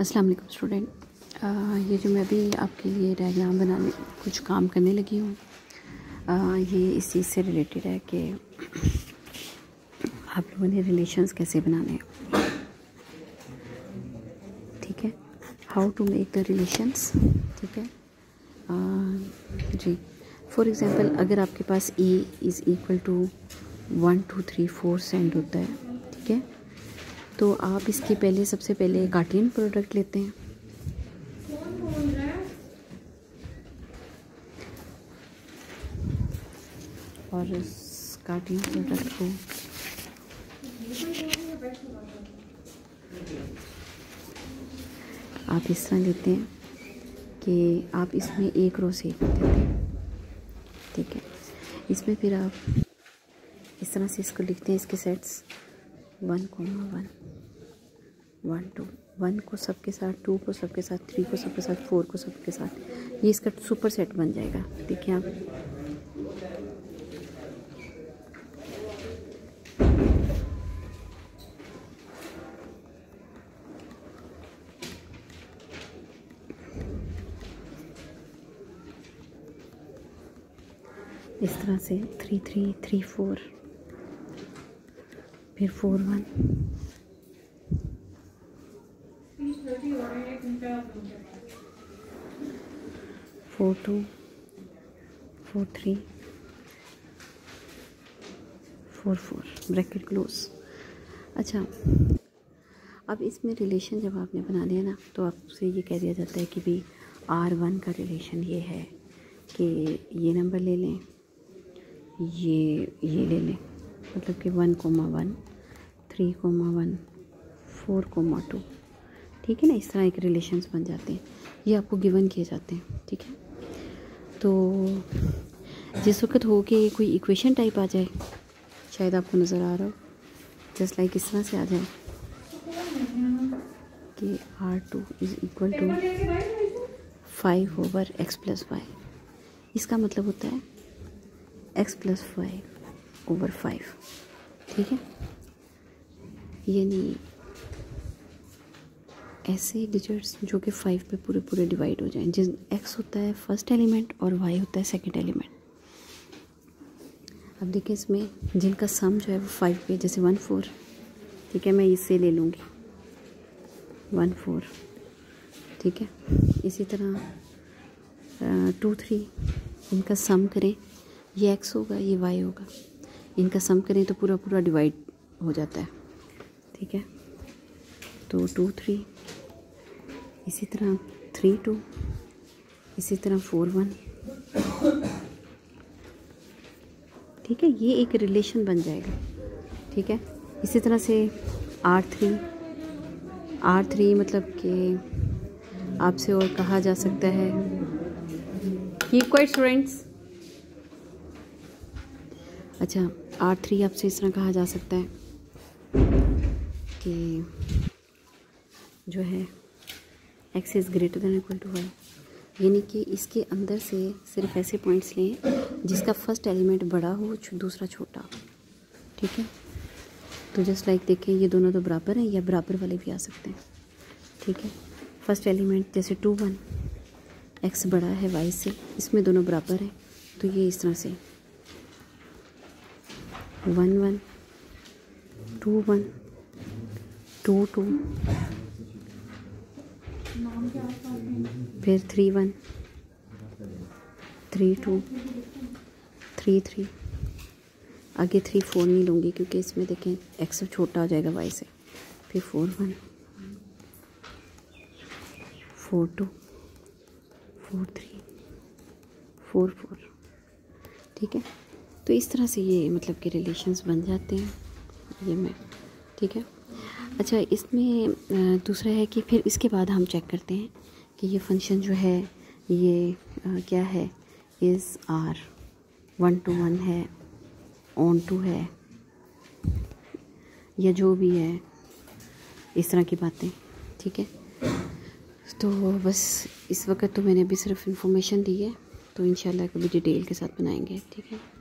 अस्सलाम वालेकुम स्टूडेंट ये जो मैं अभी आपके लिए डायग्राम बनाने, कुछ काम करने लगी हूँ ये इस चीज़ से रिलेटेड है कि आप लोगों ने रिलेशंस कैसे बनाने हैं। ठीक है? How to make the relations ठीक है? जी। फॉर एग्ज़ाम्पल अगर आपके पास E is equal to one two three four set होता है, ठीक है? तो आप इसके पहले, सबसे पहले कार्टियन प्रोडक्ट लेते हैं। और इस प्रोडक्ट को आप इस तरह लेते हैं कि आप इसमें एक रो सेव कर देते हैं। ठीक है। इसमें फिर आप इस तरह से इसको लिखते हैं, इसके sets one comma one. One two one को सबके साथ टू को सबके साथ थ्री को सबके साथ फोर को सबके साथ। ये इसका सुपर सेट बन जाएगा। देखिए आप। इस तरह से थ्री थ्री थ्री फोर फिर four one. Four two, four three, four four, bracket close. अच्छा अब इसमें रिलेशन जब आपने बना लिया ना तो आपसे ये कह दिया जाता है कि भी आर वन का रिलेशन ये है कि ये नंबर ले लें, ये ये ले लें। मतलब कि one comma one three comma one four comma two ठीक है ना? इस तरह एक रिलेशंस बन जाते हैं। ये आपको गिवन किए जाते हैं। ठीक है? तो जिस वक्त हो कि कोई इक्वेशन टाइप आ जाए, शायद आपको नज़र आ रहा हो जस्ट लाइक इस तरह से आ जाए कि R two is equal to five over X plus Y इसका मतलब होता है X plus five over five ठीक है? यानी ऐसे डिजिट्स जो कि फाइव पे पूरे पूरे डिवाइड हो जाएँ। जिस एक्स होता है फ़र्स्ट एलिमेंट और वाई होता है सेकंड एलिमेंट अब देखिए इसमें जिनका सम जो है वो फाइव पे जैसे वन फोर ठीक है? मैं इससे ले लूँगी। वन फोर ठीक है? इसी तरह टू थ्री इनका सम करें। ये एक्स होगा, ये वाई होगा। इनका सम करें तो पूरा पूरा डिवाइड हो जाता है। ठीक है? तो टू थ्री इसी तरह थ्री टू इसी तरह फोर वन ठीक है? ये एक रिलेशन बन जाएगा। ठीक है? इसी तरह से आर थ्री आर थ्री मतलब कि आपसे और कहा जा सकता है। कीप क्वाइट स्टूडेंट्स अच्छा आर थ्री आपसे इस तरह कहा जा सकता है कि जो है X is greater than equal to Y यानी कि इसके अंदर से सिर्फ़ ऐसे पॉइंट्स लें जिसका फ़र्स्ट एलिमेंट बड़ा हो दूसरा छोटा। ठीक है? तो जस्ट लाइक देखें, ये दोनों तो बराबर हैं या बराबर वाले भी आ सकते हैं। ठीक है? फ़र्स्ट एलिमेंट जैसे टू वन एक्स बड़ा है वाई से, इसमें दोनों बराबर हैं। तो ये इस तरह से one one, two one, two two, फिर three one, three two, three three. आगे थ्री फोर नहीं लूँगी क्योंकि इसमें देखें एक्स छोटा हो जाएगा वाई से। फिर four one, four two, four three, four four. ठीक है? तो इस तरह से ये मतलब कि रिलेशंस बन जाते हैं। ये मैं, ठीक है? अच्छा इसमें दूसरा है कि फिर इसके बाद हम चेक करते हैं कि ये फ़ंक्शन जो है, ये क्या है? Is R one two one है ऑन टू है, या जो भी है, इस तरह की बातें, ठीक है? तो बस इस वक्त तो मैंने अभी सिर्फ़ इन्फॉर्मेशन दी है तो इन कभी डिटेल के साथ बनाएँगे, ठीक है?